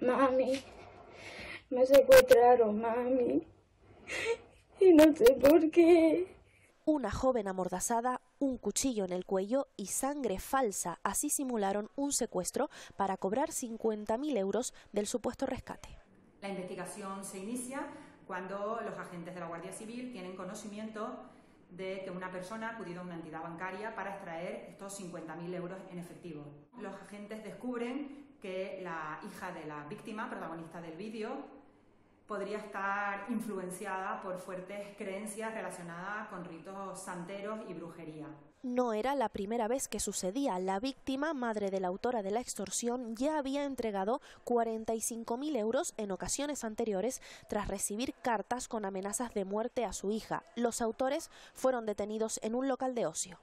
Mami, me secuestraron, mami. Y no sé por qué. Una joven amordazada, un cuchillo en el cuello y sangre falsa. Así simularon un secuestro para cobrar 50.000 euros del supuesto rescate. La investigación se inicia cuando los agentes de la Guardia Civil tienen conocimiento de que una persona ha acudido a una entidad bancaria para extraer estos 50.000 euros en efectivo. Los agentes descubren que la hija de la víctima, protagonista del vídeo, podría estar influenciada por fuertes creencias relacionadas con ritos santeros y brujería. No era la primera vez que sucedía. La víctima, madre de la autora de la extorsión, ya había entregado 45.000 euros en ocasiones anteriores tras recibir cartas con amenazas de muerte a su hija. Los autores fueron detenidos en un local de ocio.